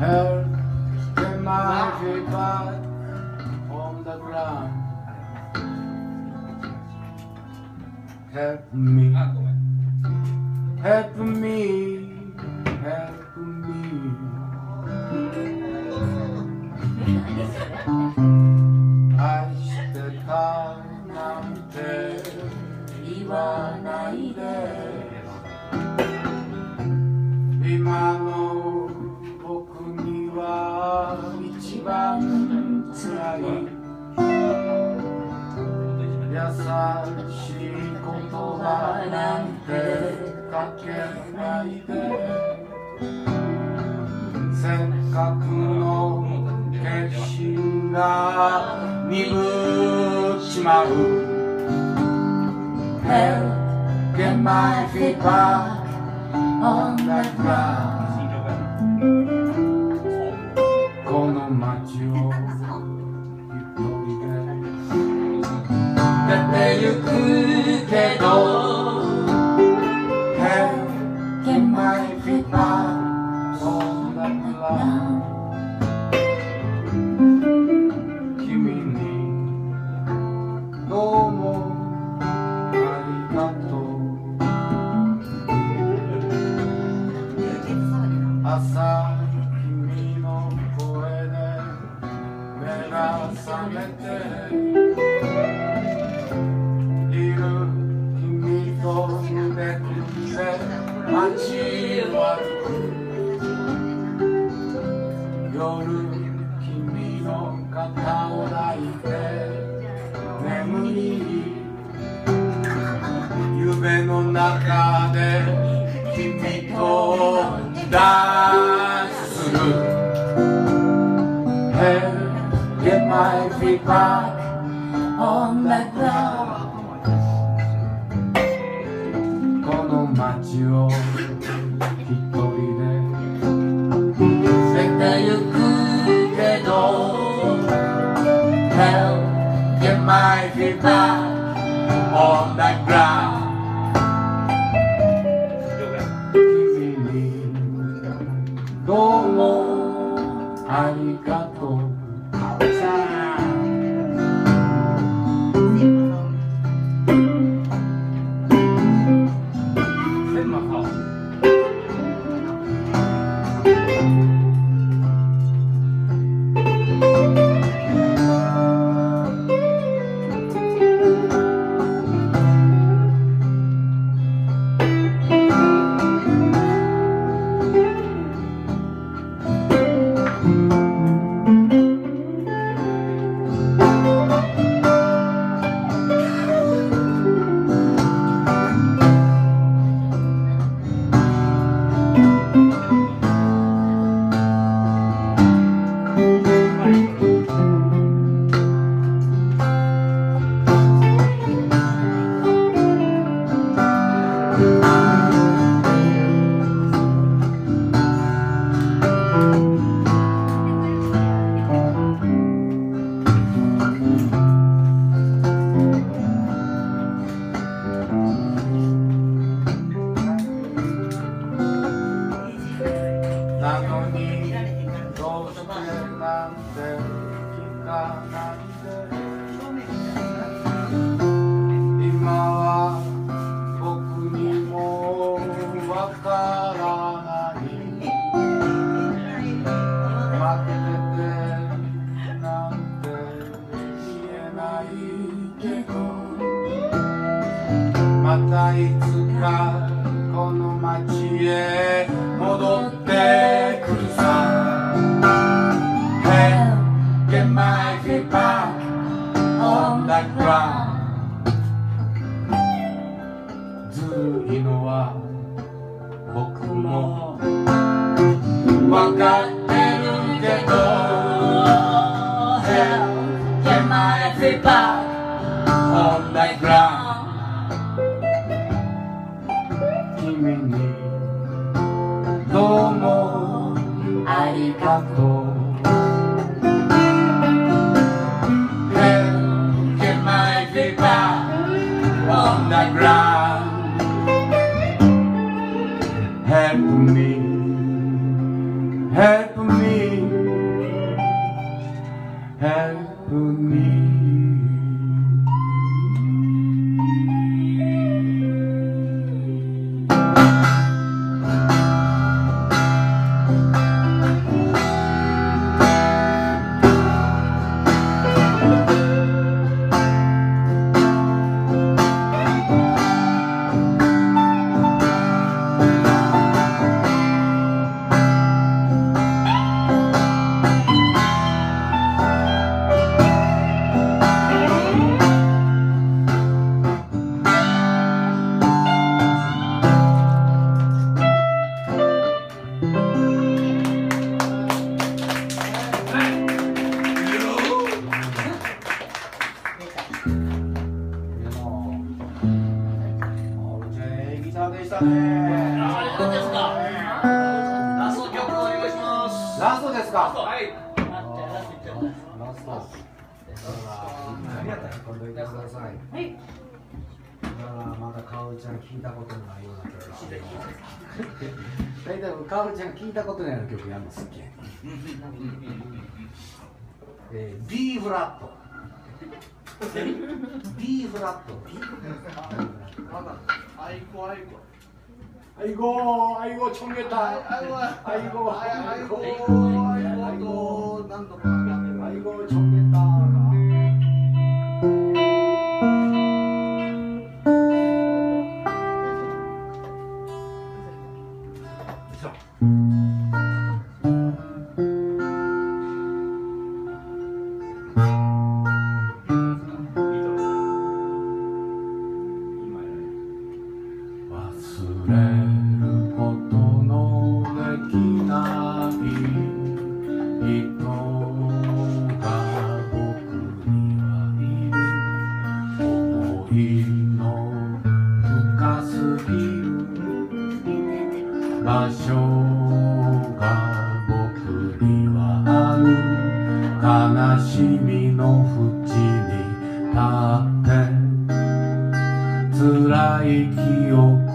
Help get my feet back on the ground. Help me, あごめん help me, help me. 愛してたなんて言一番つらい優しい言葉なんてかけないでせっかくの決心が鈍っちまう。Help get my feet back on the ground. 街を一人で出て行くけど Hey, can my feet そう。だか君にどうもありがとう朝が be back on the ground この街を一人で捨ててゆくけど Help, get my feet back on the ground 君にどうもありがとうまたいつかこの街へ戻ってくるさ Help, get my feet back on the ground ずるいのは僕もわかってるけど Help, get my feet back on the ground 君に。どうもありがとう。大体かおるちゃん聞いたことないの曲やんのすっげえー、B フラット。B フラット。B フラットアイコ。ア縁に立って。辛い記憶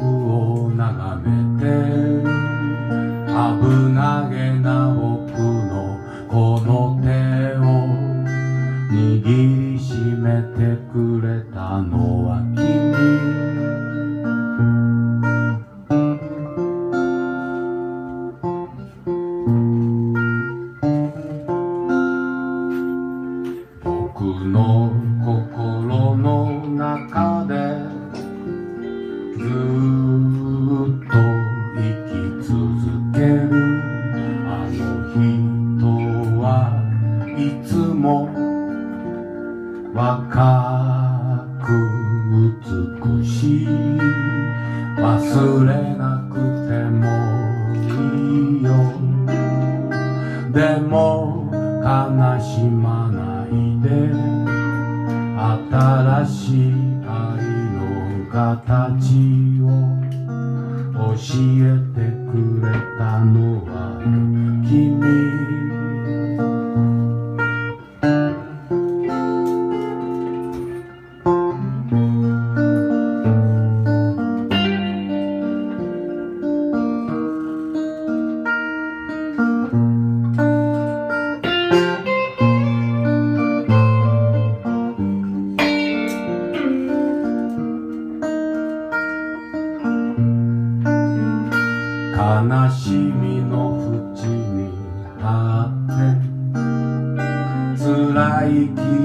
形を教えてくれたのは君悲しみの淵に張って辛い気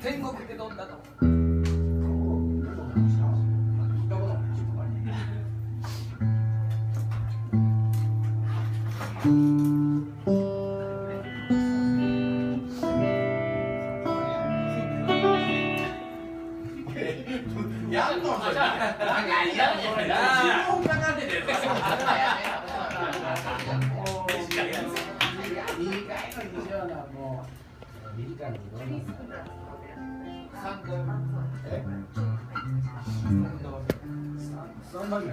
天国ってどんなと。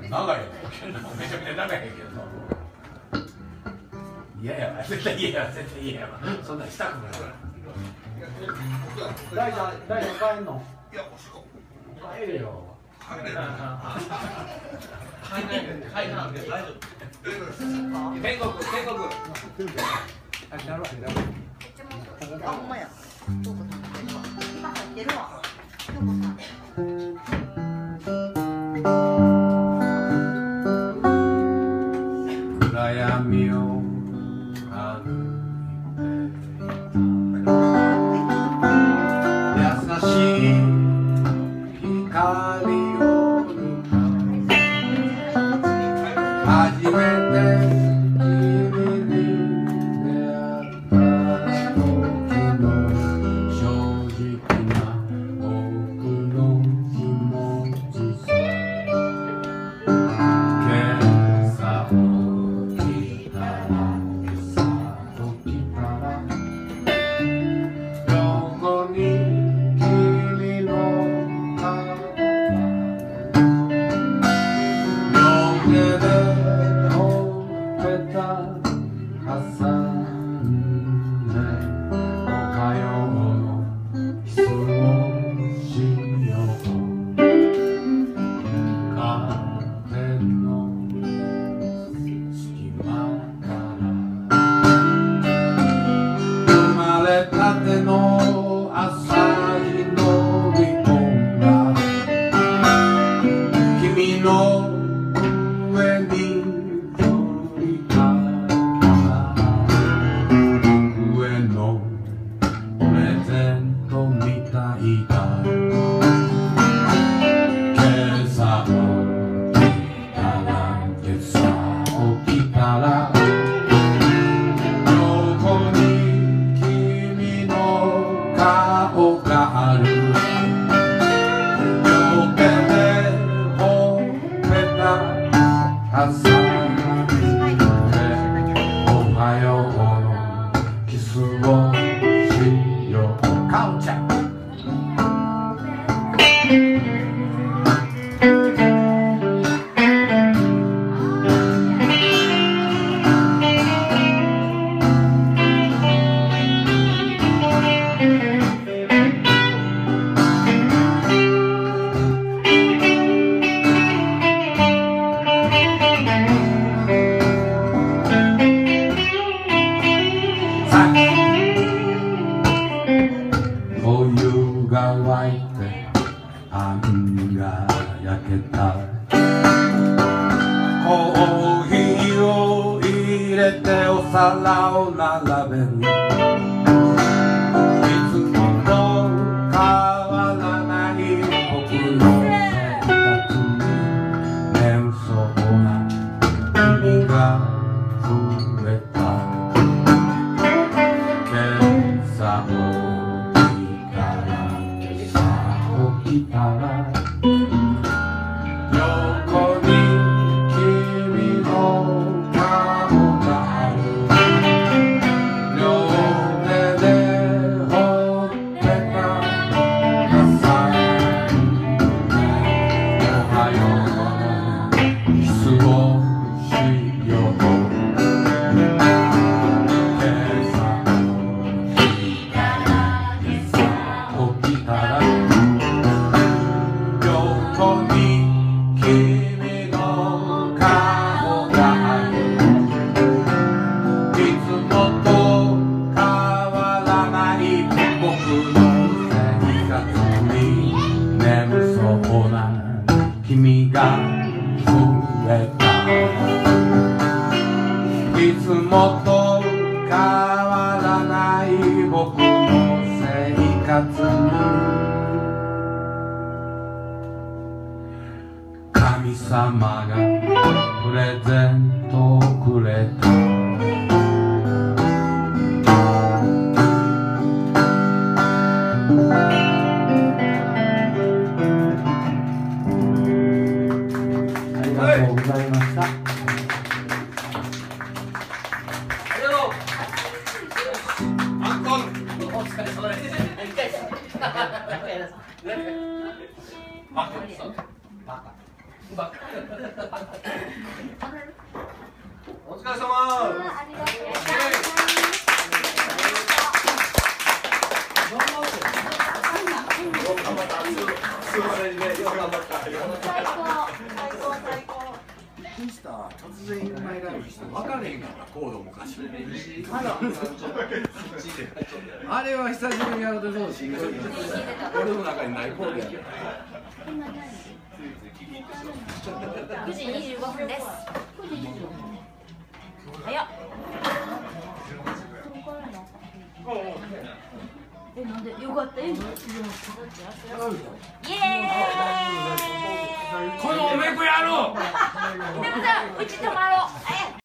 長いよめちゃめちゃ長いけど嫌やわ絶対嫌や絶対嫌やわそんなしたくない大ちゃ大ちゃ帰んのいやおしこ帰れよ帰れ帰れ帰れ大丈夫天国天国あ、なるほ、んまや。どこ食る今入ってるわ I am you. そう君が増えた。いつもと変わらない僕の生活に。神様がプレゼントをくれた。がとうございました。ミスター突然有名ライブして分かれへんからコードも歌詞もあれは久しぶりにやるとそうしんどい俺の中にないコードやね9時25分です。早っ えなんでよかった。よイエーイ。このおめくやろう。でもさうち泊まろう。え